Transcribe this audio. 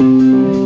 Música